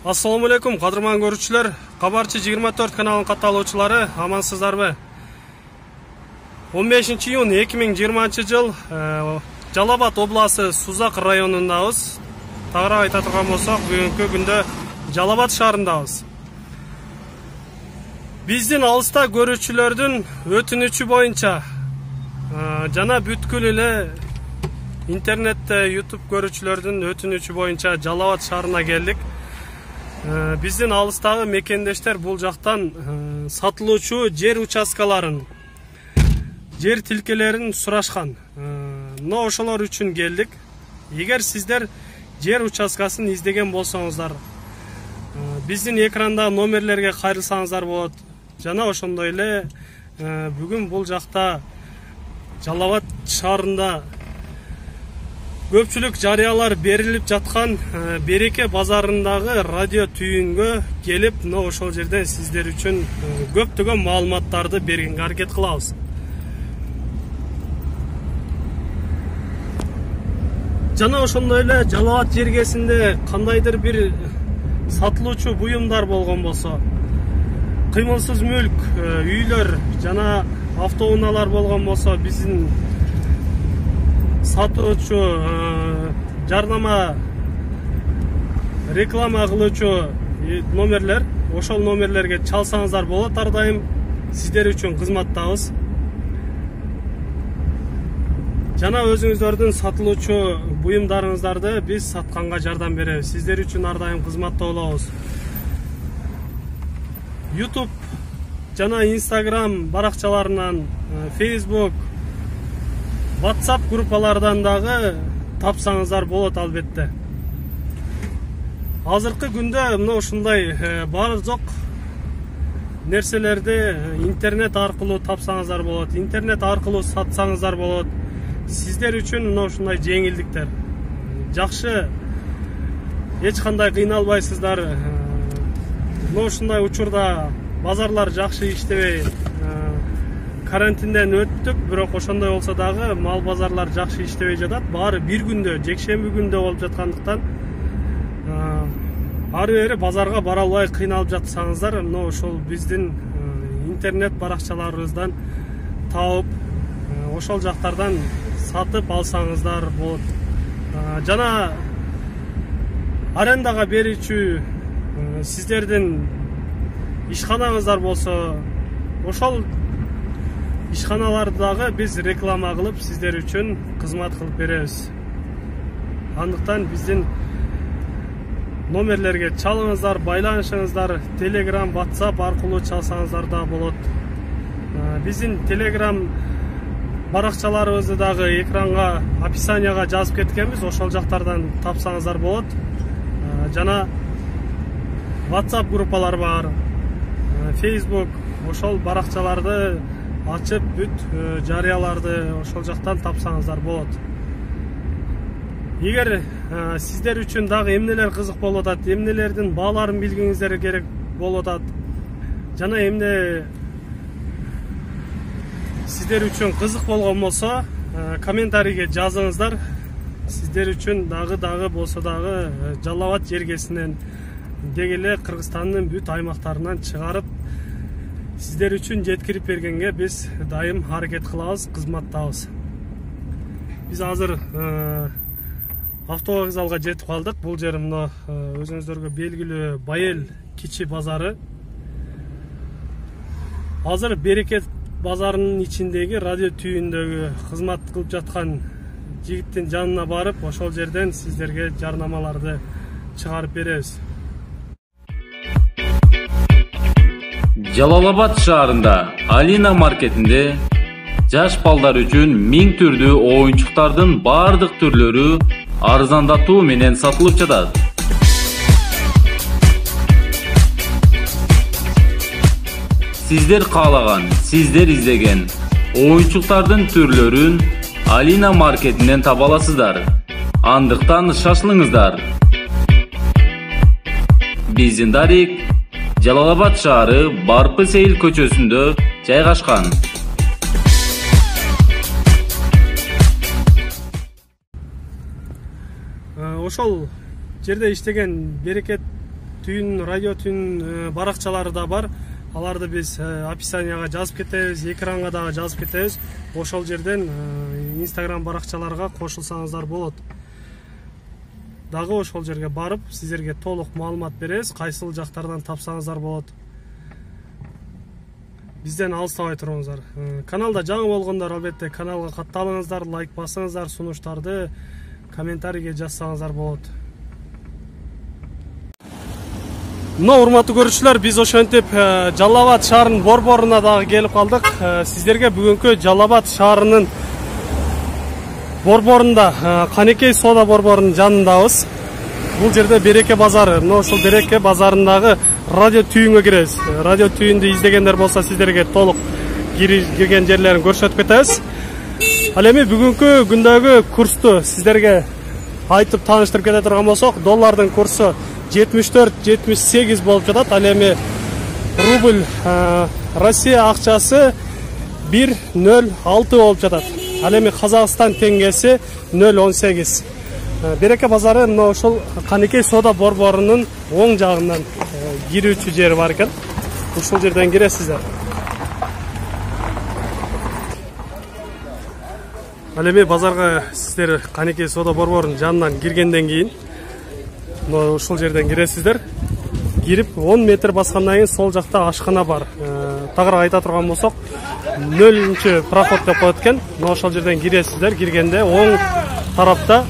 ассалому алейкум кадырман көрүүчүлөр кабарчы жыйырма төрт каналынын катталуучулары амансыздарбы? он бешинчи июнь эки миң жыйырманчы жыл жалал абад областы сузак районундабыз тагыраак айта турган болсок бүгүнкү күндө жалал абад шаарындабыз биздин алыста көрүүчүлөрдүн өтүнүчү боюнча жана бүткүл эле интернетте ютуб көрүүчүлөрдүн өтүнүчү боюнча жалал абад шаарына келдик. Биздин алыстагы мекендештер бул жактан сатылуучу жер участкаларын жер тилкелерин сурашкан мына ошолор үчүн келдик эгер сиздер жер участкасын издеген болсоңуздар биздин экранда номерлерге кайрылсаңыздар болот жана ошондой эле бүгүн бул жакта жалал абад шаарында көпчүлүк жарыялар берилип жаткан э, береке базарындагы радио түйүнгө келип мына ошол жерден сиздер үчүн э, көптөгөн маалыматтарды бергенге аракет кылабыз. Жана ошондой эле жалал жергесинде кандайдыр бир сатылуучу буюмдар болгон болсо кыймылсыз мүлк э, үйлөр жана автоунаалар болгон болсо биздин сатуучу э, жарнама реклама кылуучу номерлер ошол номерлерге чалсаңыздар болот ар дайым. Сиздер үчүн кызматтабыз. Жана өзүңүздөрдүн сатылуучу буюмдарыңыздарды биз сатканга жардам беребиз. Сиздер үчүн ар дайым кызматта болобуз youtube жана instagram баракчаларынан facebook э, whatsapp группалардан дагы тапсаңыздар болот албетте азыркы күндө мына ушундай э, бар жок нерселерди интернет аркылуу тапсаңыздар болот интернет аркылуу сатсаңыздар болот сиздер үчүн мына ушундай жеңилдиктер. Жакшы эч кандай кыйналбайсыздар э, мына ушундай учурда базарлар жакшы иштебей карантинден өттүк бирок ошондой болсо дагы мал базарлар жакшы иштебей жатат. Баары бир күндө жекшемби күндө болуп жаткандыктан ары бери базарга бара албай кыйналып жатсаңыздар мына ошол биздин интернет баракчаларыбыздан таап ошол жактардан сатып алсаңыздар болот. Жана арендага берүүчү сиздердин ишканаңыздар болсо ошол ишканаларды дагы биз реклама кылып сиздер үчүн кызмат кылып беребиз андыктан биздин номерлерге чалыңыздар байланышыңыздар телеграм whatsapp аркылуу чалсаңыздар да болот биздин телеграм баракчаларыбызды дагы экранга описанияга жазып кеткенбиз ошол жактардан тапсаңыздар болот жана whatsapp группалар бар facebook ошол баракчаларды ачып бүт жарыяларды ошол жактан тапсаңыздар болот эгер э, сиздер үчүн дагы эмнелер кызык болуп атат эмнелердин бааларын билгиңиздер керек болуп атат жана эмне сиздер үчүн кызык болгон болсо комментарийге жазыңыздар сиздер үчүн дагы дагы болсо дагы жалал абад жергесинен деги эле кыргызстандын бүт аймактарынан чыгарып сиздер үчүн жеткирип бергенге биз дайым аракет кылабыз кызматтабыз биз азыр автовокзалга жетип калдык бул жер мына өзүңүздөргө белгилүү байел кичи базары азыр берекет базарынын ичиндеги радио түйүндөгү кызмат кылып жаткан жигиттин жанына барып ошол жерден сиздерге жарнамаларды чыгарып беребиз жалал абад шаарында алина маркетинде жаш балдар үчүн миң түрдүү оюнчуктардын баардык түрлөрү арзандатуу менен сатылып жатат сиздер каалаган сиздер издеген оюнчуктардын түрлөрүн алина маркетинен таба аласыздар андыктан шашылыңыздар биздин дарик жалал абад шаары барпы сейил көчөсүндө жайгашкан ошол жерде иштеген берекет түйін радио түйін баракчалары да бар. Аларды биз описанияга жазып кетебиз экранга дагы жазып кетебиз ошол жерден инстаграм баракчаларга кошулсаңыздар болот. Дагы ошол жерге барып сиздерге толук маалымат беребиз кайсыл жактардан тапсаңыздар болот бизден алыстабай туруңуздар каналда жаңы болгондор албетте каналга катталыңыздар лайк басыңыздар сунуштарды комментарийге жазсаңыздар болот мына урматтуу көрүүчүлөр биз ошентип жалал абад шаарынын борборуна дагы келип калдык сиздерге бүгүнкү жалал абад шаарынын борборунда канекей соода борборунун жанындабыз бул жерде береке базары мына ушул береке базарындагы радио түйүнгө киребиз радио түйүндү издегендер болсо сиздерге толук кирген жерлерин көрсөтүп кетебиз ал эми бүгүнкү күндөгү курсту сиздерге айтып тааныштырып кете турган болсок доллардын курсу жетимиш төрт жетимиш сегиз болуп жатат ал эми рубль россия акчасы бир нөл алты болуп жатат ал эми казакстан теңгеси нөл он сегиз береке базары мына ушул канекей соода борборунун оң жагынан кирүүчү жери бар экен ушул жерден киресиздер ал эми базарга сиздер канекей соода борборунун жанынан киргенден кийин мына ушул жерден киресиздер кирип он метр баскандан кийин сол жакта ашкана бар. Тагыраак айта турган болсок нөлүнчү проход деп коет экен мына ошол жерден киресиздер киргенде оң тарапта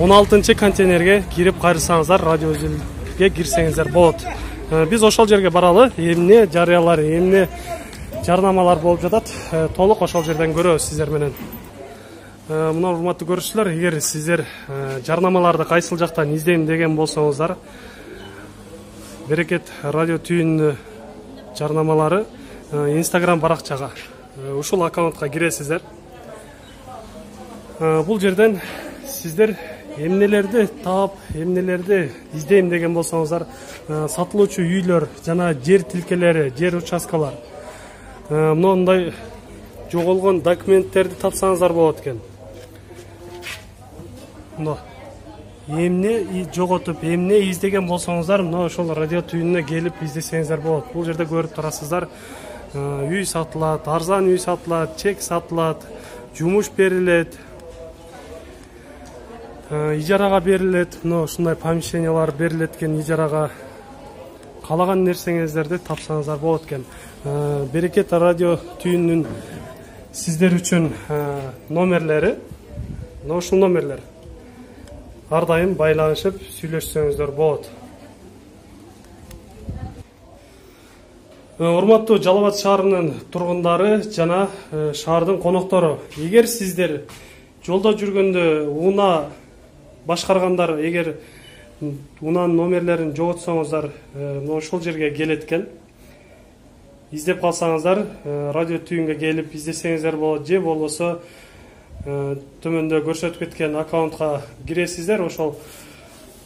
он алтынчы контейнерге кирип кайрылсаңыздар үзүлгө кирсеңиздер болот биз ошол жерге баралы эмне жарыялар эмне жарнамалар болуп жатат толук ошол жерден көрөбүз сиздер менен. Мына урматтуу көрүүчүлөр эгер сиздер жарнамаларды кайсыл жактан издейм деген болсоңуздар берекет радио түйүнүнүн жарнамалары инстаграм баракчага ушул аккаунтка киресиздер бул жерден сиздер эмнелерди таап эмнелерди издейм деген болсоңуздар сатылуучу үйлөр жана жер тилкелери жер участкалар мондай жоголгон документтерди тапсаңыздар болот экен. Мына. Эмне жоготуп эмне издеген болсоңуздар мына ошол радио түйүнүнө келип издесеңиздер болот. Бул жерде көрүп турасыздар. Үй сатылат арзан үй сатылат чек сатылат жумуш берилет ижарага берилет. Мына ушундай помещениялар берилет экен ижарага каалаган нерсеңиздерди тапсаңыздар болот экен берекет радио түйүнүнүн сиздер үчүн номерлери. Мына ушул номерлер. Ар дайым байланышып сүйлөшсөңүздөр болот. Урматтуу жалал абад шаарынын тургундары жана шаардын коноктору. Эгер сиздер жолдо жүргөндө унаа башкаргандар эгер унаанын номерлерин жоготсоңуздар мына ушул жерге келет экен. Издеп калсаңыздар радио түйүнгө келип издесеңиздер болот же болбосо төмөндө көрсөтүп кеткен аккаунтка киресиздер. Ошол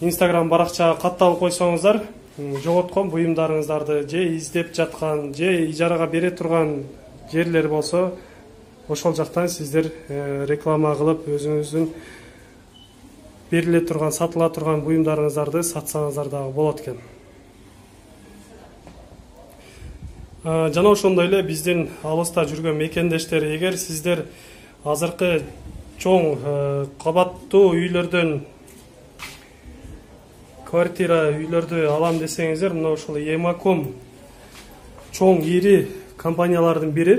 инстаграм баракчага катталып койсоңуздар. Жоготкон буюмдарыңыздарды же издеп жаткан же ижарага бере турган жерлер болсо ошол жактан сиздер реклама кылып өзүңүздүн бериле турган сатыла турган буюмдарыңыздарды сатсаңыздар дагы болот экен. Жана ошондой эле биздин алыста жүргөн мекендештер эгер сиздер азыркы чоң кабаттуу үйлөрдөн квартира үйлөрдү алам десеңиздер мына ушул емаком чоң ири компаниялардын бири.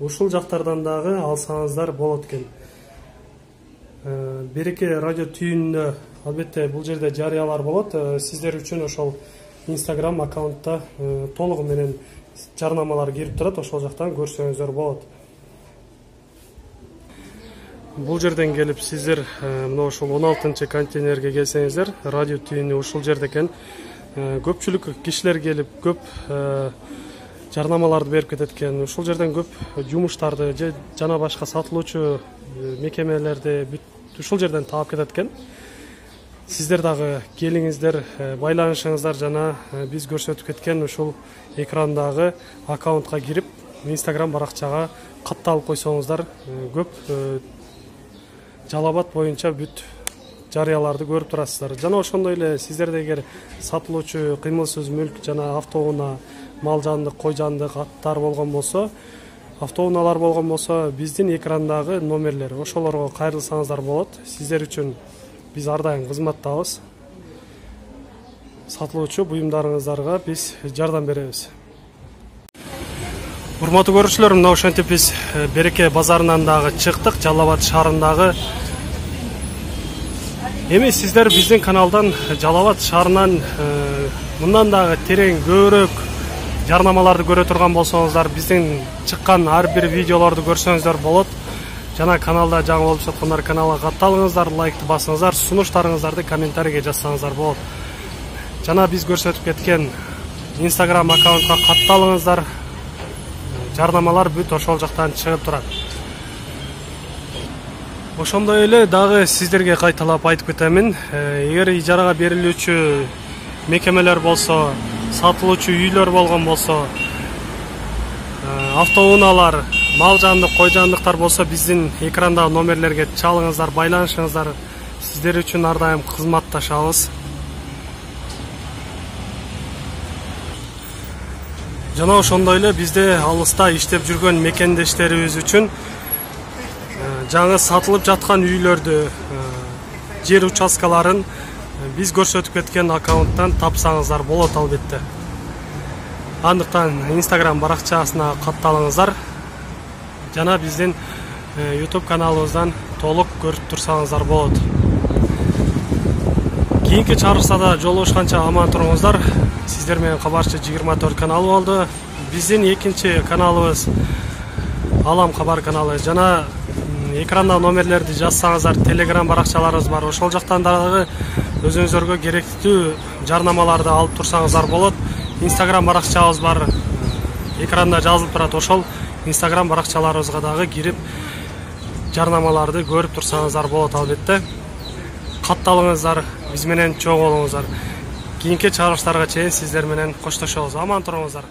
Ушул жактардан дагы алсаңыздар болот экен. Береке радио түйүнүнө албетте бул жерде жарыялар болот. Сиздер үчүн ошол инстаграм аккаунтта толугу менен жарнамалар кирип турат. Ошол жактан көрсөңүздөр болот. Бул жерден келип сиздер мына ушул он алтынчы контейнерге келсеңиздер радио түйүнү ушул жерде экен көпчүлүк кишилер келип көп жарнамаларды берип кетет экен ушул жерден көп жумуштарды же жана башка сатылуучу мекемелерди ушул жерден таап кетет экен сиздер дагы келиңиздер байланышыңыздар жана биз көрсөтүп кеткен ушул экрандагы аккаунтка кирип инстаграм баракчага катталып койсоңуздар. Көп жалал абад боюнча бүт жарыяларды көрүп турасыздар жана ошондой эле сиздерде эгер сатылуучу кыймылсыз мүлк жана автоунаа мал жандык кой жандык аттар болгон болсо автоунаалар болгон болсо биздин экрандагы номерлер ошолорго кайрылсаңыздар болот. Сиздер үчүн биз ар дайым кызматтабыз. Сатылуучу буюмдарыңыздарга биз жардам беребиз. Урматтуу көрүүчүлөр мына ошентип биз береке базарынан дагы чыктык жалал абад шаарындагы эми сиздер биздин каналдан жалал абад шаарынан мындан дагы терең көбүрөөк жарнамаларды көрө турган болсоңуздар биздин чыккан ар бир видеолорду көрсөңүздөр болот жана каналда жаңы болуп жаткандар каналга катталыңыздар лайкты басыңыздар сунуштарыңыздарды комментарийге жазсаңыздар болот жана биз көрсөтүп кеткен инстаграм аккаунтка катталыңыздар жарнамалар бүт ошол жактан чыгып турат. Ошондой эле дагы сиздерге кайталап айтып кетемин. Э, эгер ижарага берилүүчү мекемелер болсо сатылуучу үйлөр болгон болсо э, автоунаалар мал жандык кой жандыктар болсо биздин экрандагы номерлерге чалыңыздар байланышыңыздар. Сиздер үчүн ар дайым кызматташабыз. Жана ошондой эле бизде алыста иштеп жүргөн мекендештерибиз үчүн жаңы сатылып жаткан үйлөрдү э, жер участкаларын э, биз көрсөтүп кеткен аккаунттан тапсаңыздар болот албетте. Андыктан инстаграм баракчасына катталыңыздар жана биздин youtube каналыбыздан толук көрүп турсаңыздар болот. Кийинки чыгарылышада жолугушканча аман туруңуздар сиздер менен кабарчы жыйырма төрт каналы болду биздин экинчи каналыбыз алам кабар каналы. Жана экранда номерлерди жазсаңыздар телеграм баракчаларыбыз бар. Ошол жактан дагы өзүңүздөргө керектүү жарнамаларды алып турсаңыздар болот инстаграм баракчабыз бар. Экранда жазылып турат ошол инстаграм баракчаларыбызга дагы кирип жарнамаларды көрүп турсаңыздар болот албетте. Катталыңыздар биз менен чогуу болуңуздар кийинки чыгарылыштарга чейин сиздер менен коштошобуз. Аман туруңуздар.